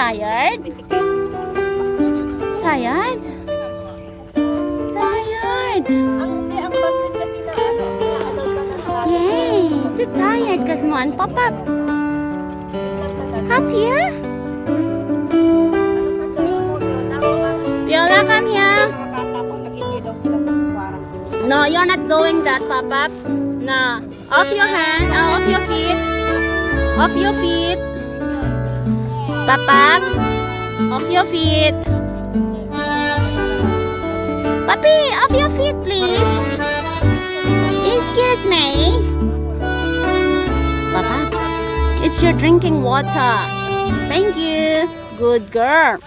tired? Tired? Tired? Ang ang kasi Yay! Too tired because mo an pop up. Up here? Viola, come here. Parang No, you're not doing that, up. No. Off your hand. Oh, off your feet. Off your feet. Pop up. Off your feet. Puppy, off your feet, please. Excuse me. Papa, it's your drinking water. Thank you. Good girl.